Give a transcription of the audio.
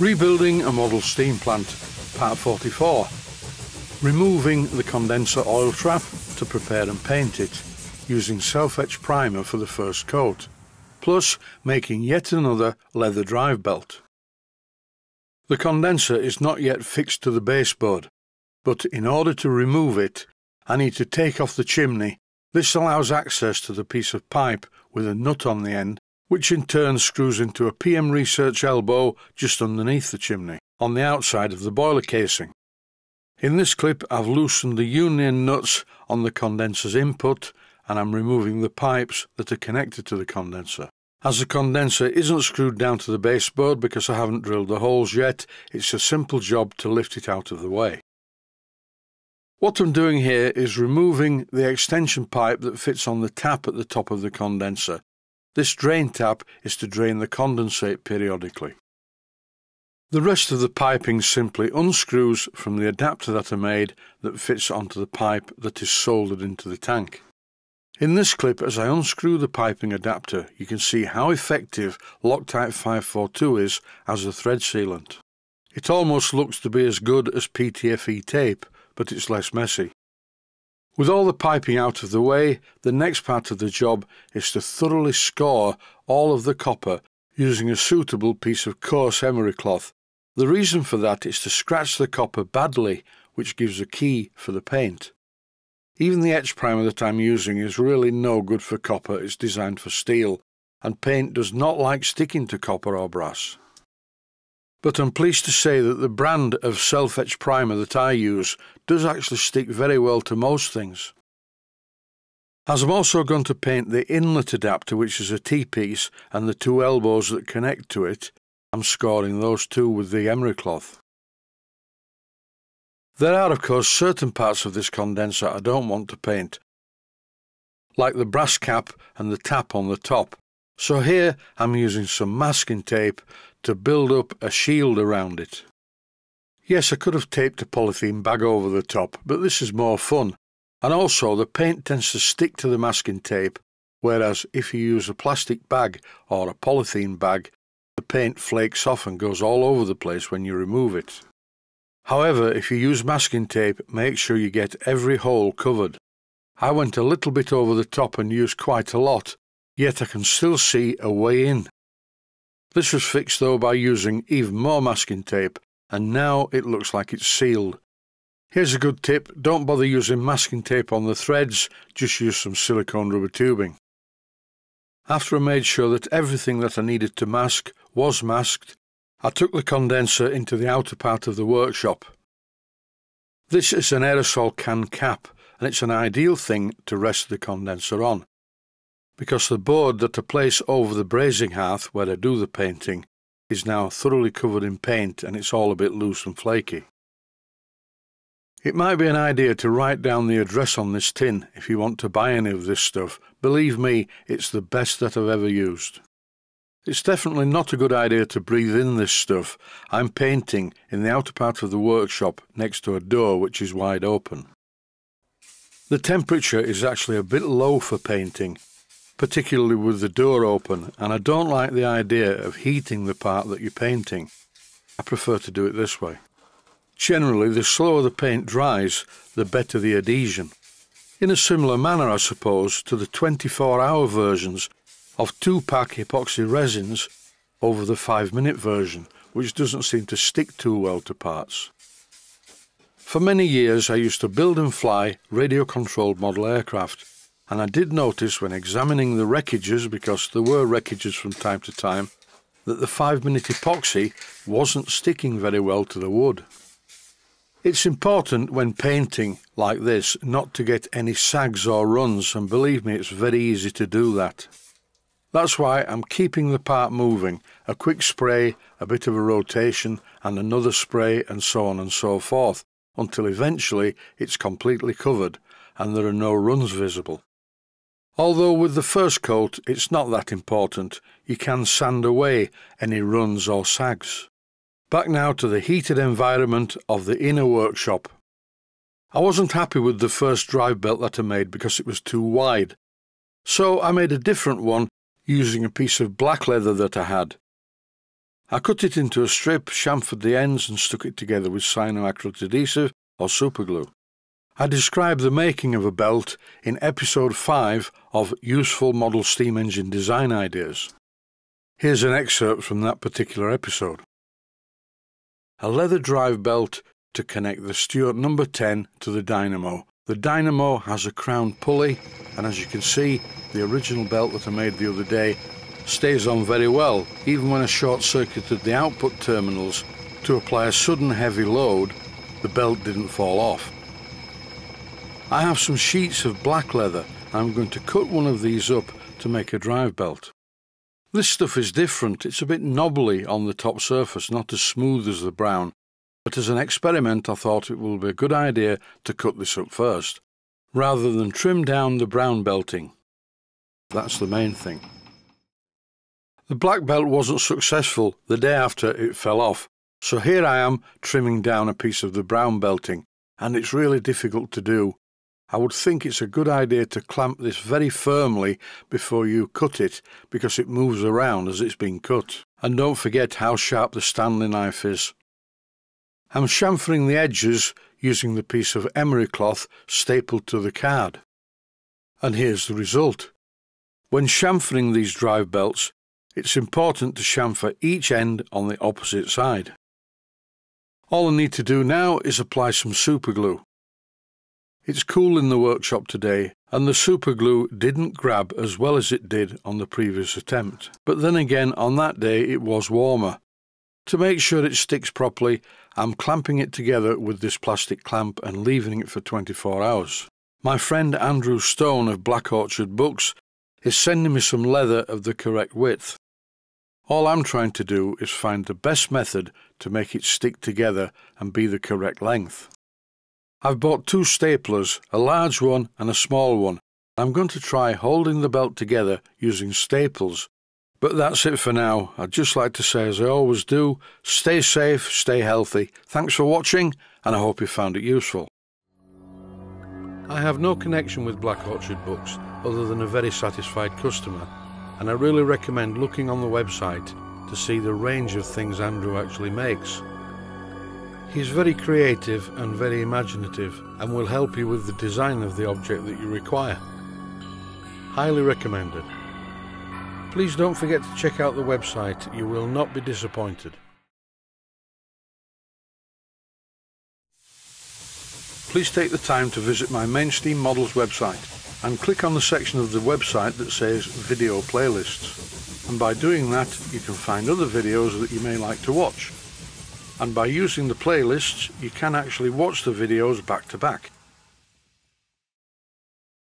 Rebuilding a model steam plant, part 44. Removing the condenser oil trap to prepare and paint it, using self-etch primer for the first coat, plus making yet another leather drive belt. The condenser is not yet fixed to the baseboard, but in order to remove it, I need to take off the chimney. This allows access to the piece of pipe with a nut on the end which in turn screws into a PM Research elbow just underneath the chimney, on the outside of the boiler casing. In this clip I've loosened the union nuts on the condenser's input and I'm removing the pipes that are connected to the condenser. As the condenser isn't screwed down to the baseboard because I haven't drilled the holes yet, it's a simple job to lift it out of the way. What I'm doing here is removing the extension pipe that fits on the tap at the top of the condenser this drain tap is to drain the condensate periodically. The rest of the piping simply unscrews from the adapter that I made that fits onto the pipe that is soldered into the tank. In this clip, as I unscrew the piping adapter, you can see how effective Loctite 542 is as a thread sealant. It almost looks to be as good as PTFE tape, but it's less messy. With all the piping out of the way, the next part of the job is to thoroughly score all of the copper using a suitable piece of coarse emery cloth. The reason for that is to scratch the copper badly, which gives a key for the paint. Even the etch primer that I'm using is really no good for copper, it's designed for steel, and paint does not like sticking to copper or brass but I'm pleased to say that the brand of self-etch primer that I use does actually stick very well to most things. As I'm also going to paint the inlet adapter which is a T-piece and the two elbows that connect to it, I'm scoring those two with the emery cloth. There are of course certain parts of this condenser I don't want to paint, like the brass cap and the tap on the top, so here I'm using some masking tape to build up a shield around it. Yes, I could have taped a polythene bag over the top, but this is more fun. And also, the paint tends to stick to the masking tape, whereas if you use a plastic bag or a polythene bag, the paint flakes off and goes all over the place when you remove it. However, if you use masking tape, make sure you get every hole covered. I went a little bit over the top and used quite a lot, yet I can still see a way in. This was fixed though by using even more masking tape, and now it looks like it's sealed. Here's a good tip, don't bother using masking tape on the threads, just use some silicone rubber tubing. After I made sure that everything that I needed to mask was masked, I took the condenser into the outer part of the workshop. This is an aerosol can cap, and it's an ideal thing to rest the condenser on because the board that I place over the brazing hearth where I do the painting is now thoroughly covered in paint and it's all a bit loose and flaky. It might be an idea to write down the address on this tin if you want to buy any of this stuff. Believe me, it's the best that I've ever used. It's definitely not a good idea to breathe in this stuff. I'm painting in the outer part of the workshop next to a door which is wide open. The temperature is actually a bit low for painting particularly with the door open, and I don't like the idea of heating the part that you're painting. I prefer to do it this way. Generally, the slower the paint dries, the better the adhesion. In a similar manner, I suppose, to the 24-hour versions of two-pack epoxy resins over the 5-minute version, which doesn't seem to stick too well to parts. For many years I used to build and fly radio-controlled model aircraft, and I did notice when examining the wreckages, because there were wreckages from time to time, that the 5-minute epoxy wasn't sticking very well to the wood. It's important when painting like this not to get any sags or runs and believe me it's very easy to do that. That's why I'm keeping the part moving, a quick spray, a bit of a rotation and another spray and so on and so forth until eventually it's completely covered and there are no runs visible. Although with the first coat it's not that important, you can sand away any runs or sags. Back now to the heated environment of the inner workshop. I wasn't happy with the first drive belt that I made because it was too wide, so I made a different one using a piece of black leather that I had. I cut it into a strip, chamfered the ends and stuck it together with cyanoacrylate adhesive or superglue. I described the making of a belt in episode 5 of Useful Model Steam Engine Design Ideas. Here's an excerpt from that particular episode. A leather drive belt to connect the Stuart number 10 to the dynamo. The dynamo has a crown pulley and as you can see the original belt that I made the other day stays on very well, even when I short-circuited the output terminals to apply a sudden heavy load, the belt didn't fall off. I have some sheets of black leather I'm going to cut one of these up to make a drive belt. This stuff is different, it's a bit knobbly on the top surface, not as smooth as the brown, but as an experiment I thought it would be a good idea to cut this up first, rather than trim down the brown belting. That's the main thing. The black belt wasn't successful the day after it fell off, so here I am trimming down a piece of the brown belting, and it's really difficult to do. I would think it's a good idea to clamp this very firmly before you cut it because it moves around as it's being cut. And don't forget how sharp the Stanley knife is. I'm chamfering the edges using the piece of emery cloth stapled to the card. And here's the result. When chamfering these drive belts, it's important to chamfer each end on the opposite side. All I need to do now is apply some superglue. It's cool in the workshop today and the superglue didn't grab as well as it did on the previous attempt. But then again on that day it was warmer. To make sure it sticks properly I'm clamping it together with this plastic clamp and leaving it for 24 hours. My friend Andrew Stone of Black Orchard Books is sending me some leather of the correct width. All I'm trying to do is find the best method to make it stick together and be the correct length. I've bought two staplers, a large one and a small one. I'm going to try holding the belt together using staples. But that's it for now. I'd just like to say, as I always do, stay safe, stay healthy. Thanks for watching, and I hope you found it useful. I have no connection with Black Orchard Books other than a very satisfied customer and I really recommend looking on the website to see the range of things Andrew actually makes. He's very creative and very imaginative and will help you with the design of the object that you require. Highly recommended. Please don't forget to check out the website, you will not be disappointed. Please take the time to visit my Mainsteam Models website and click on the section of the website that says video playlists and by doing that you can find other videos that you may like to watch and by using the playlists you can actually watch the videos back to back